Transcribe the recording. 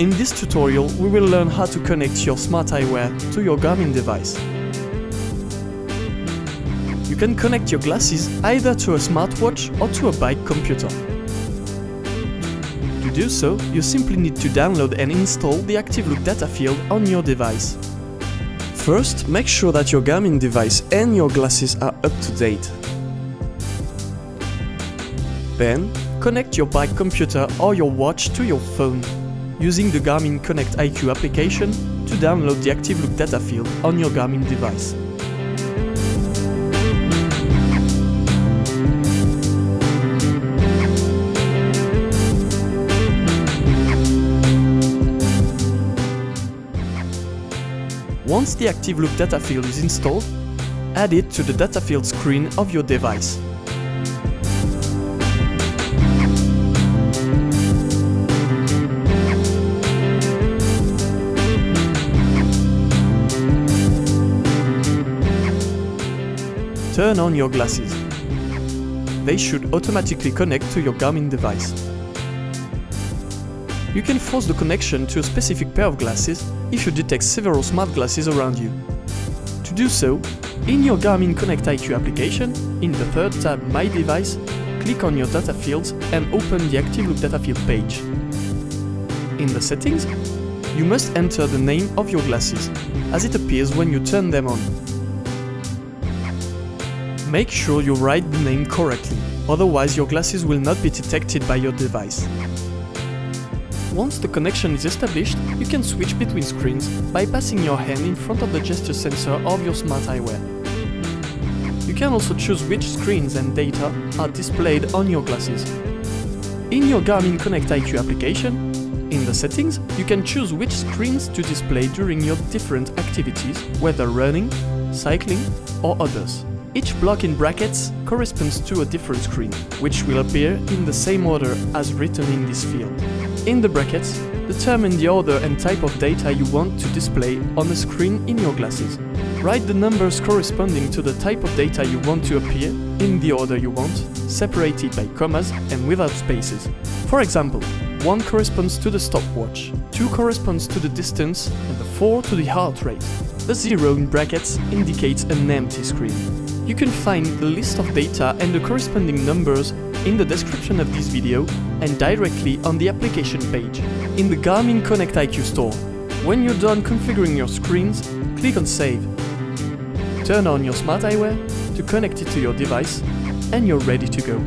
In this tutorial, we will learn how to connect your smart eyewear to your Garmin device. You can connect your glasses either to a smartwatch or to a bike computer. To do so, you simply need to download and install the ActiveLook data field on your device. First, make sure that your Garmin device and your glasses are up to date. Then, connect your bike computer or your watch to your phone using the Garmin Connect IQ application to download the ActiveLook data field on your Garmin device. Once the ActiveLook data field is installed, add it to the data field screen of your device. Turn on your glasses. They should automatically connect to your Garmin device. You can force the connection to a specific pair of glasses if you detect several smart glasses around you. To do so, in your Garmin Connect IQ application, in the third tab My Device, click on your data fields and open the ActiveLook data field page. In the settings, you must enter the name of your glasses, as it appears when you turn them on. Make sure you write the name correctly, otherwise your glasses will not be detected by your device. Once the connection is established, you can switch between screens by passing your hand in front of the gesture sensor of your smart eyewear. You can also choose which screens and data are displayed on your glasses. In your Garmin Connect IQ application, in the settings, you can choose which screens to display during your different activities, whether running, cycling or others. Each block in brackets corresponds to a different screen, which will appear in the same order as written in this field. In the brackets, determine the order and type of data you want to display on the screen in your glasses. Write the numbers corresponding to the type of data you want to appear in the order you want, separated by commas and without spaces. For example, 1 corresponds to the stopwatch, 2 corresponds to the distance, and the 4 to the heart rate. The 0 in brackets indicates an empty screen. You can find the list of data and the corresponding numbers in the description of this video and directly on the application page. In the Garmin Connect IQ store, when you're done configuring your screens, click on Save. Turn on your smart eyewear to connect it to your device and you're ready to go.